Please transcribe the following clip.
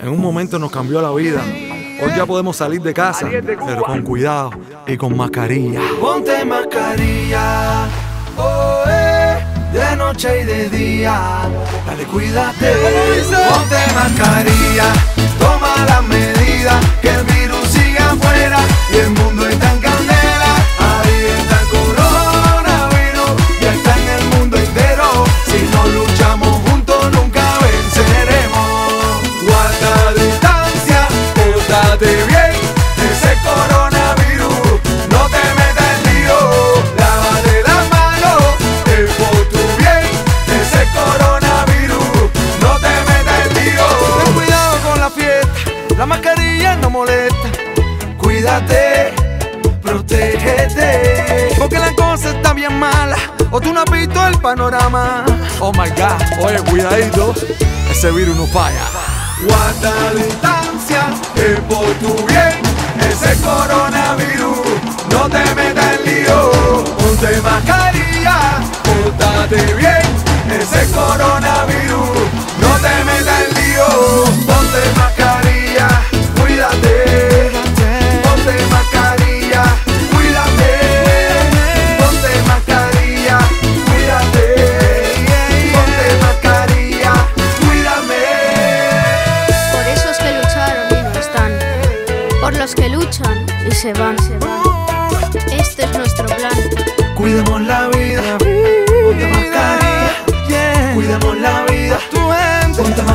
en un momento nos cambió la vida. Hoy ya podemos salir de casa, pero con cuidado y con mascarilla. Ponte mascarilla, oh, eh, de noche y de día. Dale, cuídate. Ponte no molesta. Cuídate, protégete. Porque la cosa está bien mala, o tú no has visto el panorama. Oh my god, oye, cuidadito, ese virus no falla. Guarda los que luchan y se van, se van. Este es nuestro plan. Cuidemos la vida, ponte mascarilla. Cuidemos la vida, ponte mascarilla.